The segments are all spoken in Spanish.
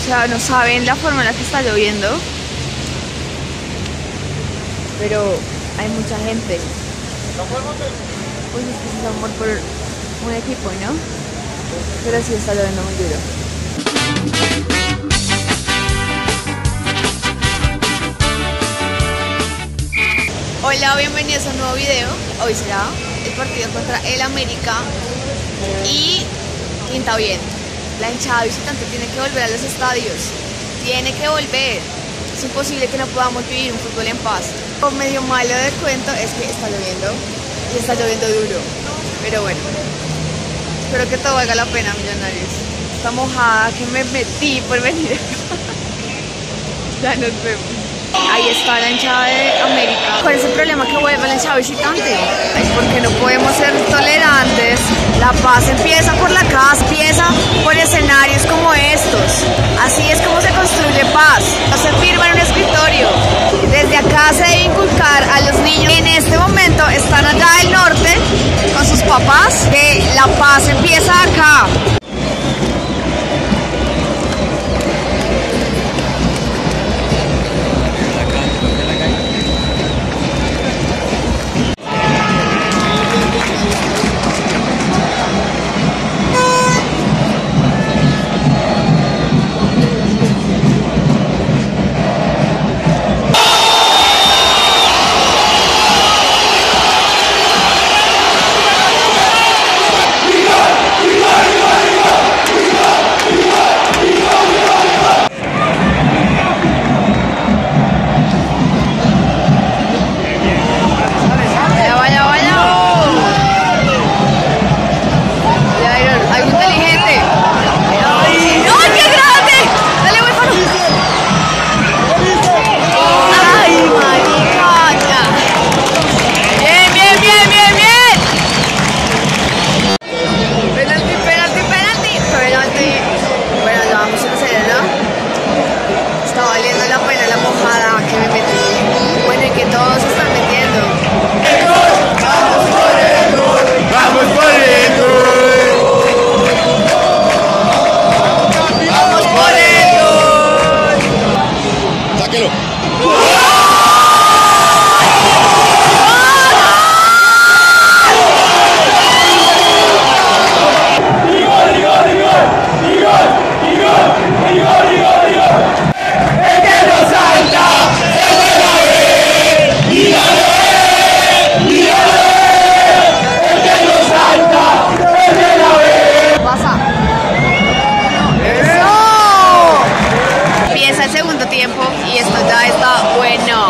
O sea, no saben la forma en la que está lloviendo. Pero hay mucha gente. Pues es que es amor por un equipo, ¿no? Pero sí está lloviendo muy duro. Hola, bienvenidos a un nuevo video. Hoy será el partido contra el América y pinta bien. La hinchada visitante tiene que volver a los estadios. Tiene que volver. Es imposible que no podamos vivir un fútbol en paz. Lo medio malo del cuento es que está lloviendo y está lloviendo duro. Pero bueno, espero que todo valga la pena, millonarios. Está mojada que me metí por venir ya nos vemos. Ahí está la hinchada de América. ¿Cuál es el problema que vuelve la hinchada visitante? Es porque no podemos ser tolerantes. La paz empieza por la casa, empieza por escenarios como estos. Así es como se construye paz. No se firma en un escritorio. Desde acá se debe inculcar a los niños. En este momento están allá del norte con sus papás. Que la paz empieza acá. Y esto ya está bueno.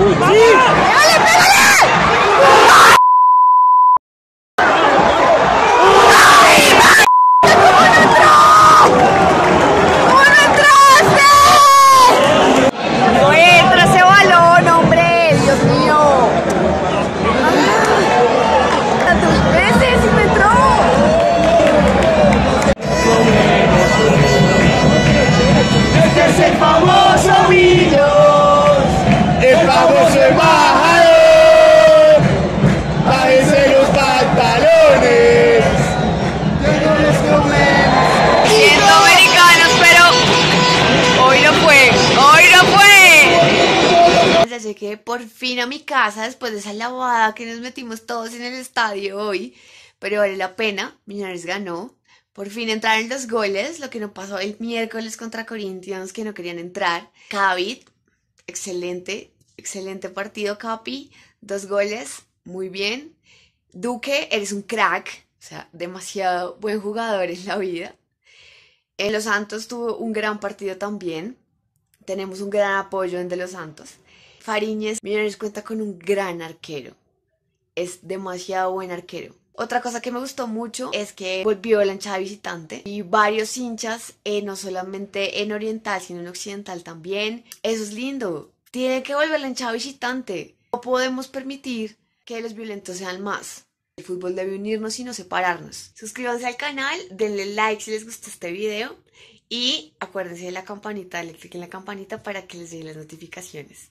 不放 fin a mi casa después de esa lavada que nos metimos todos en el estadio hoy, pero vale la pena, Millonarios ganó. Por fin entraron los goles, lo que no pasó el miércoles contra Corinthians que no querían entrar. David, excelente, excelente partido, Capi. Dos goles, muy bien. Duque, eres un crack, o sea, demasiado buen jugador en la vida. En Los Santos tuvo un gran partido también. Tenemos un gran apoyo en De Los Santos. Fariñez, Millonarios cuenta con un gran arquero. Es demasiado buen arquero. Otra cosa que me gustó mucho es que volvió la hinchada visitante y varios hinchas, eh, no solamente en oriental, sino en occidental también. Eso es lindo. Tiene que volver la hinchada visitante. No podemos permitir que los violentos sean más. El fútbol debe unirnos y no separarnos. Suscríbanse al canal, denle like si les gustó este video y acuérdense de la campanita, dale click en la campanita para que les lleguen las notificaciones.